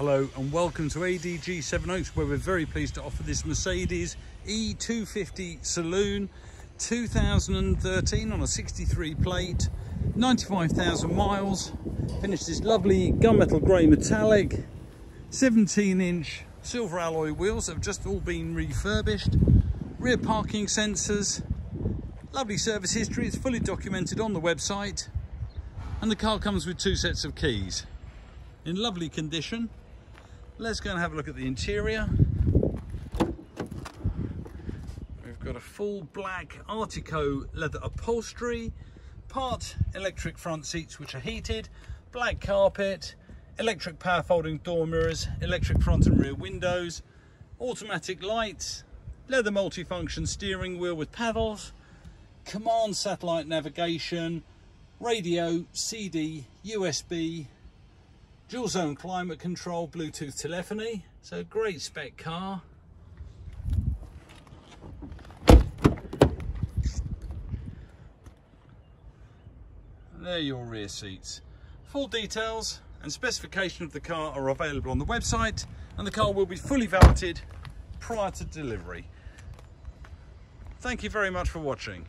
Hello and welcome to ADG Sevenoaks where we're very pleased to offer this Mercedes E250 Saloon 2013 on a 63 plate, 95,000 miles, finished this lovely gunmetal grey metallic, 17 inch silver alloy wheels have just all been refurbished, rear parking sensors, lovely service history, it's fully documented on the website. And the car comes with two sets of keys. In lovely condition Let's go and have a look at the interior. We've got a full black Artico leather upholstery, part electric front seats which are heated, black carpet, electric power folding door mirrors, electric front and rear windows, automatic lights, leather multifunction steering wheel with paddles, COMAND satellite navigation, radio, CD, USB, dual zone climate control, Bluetooth telephony. So great spec car. And there are your rear seats. Full details and specification of the car are available on the website and the car will be fully validated prior to delivery. Thank you very much for watching.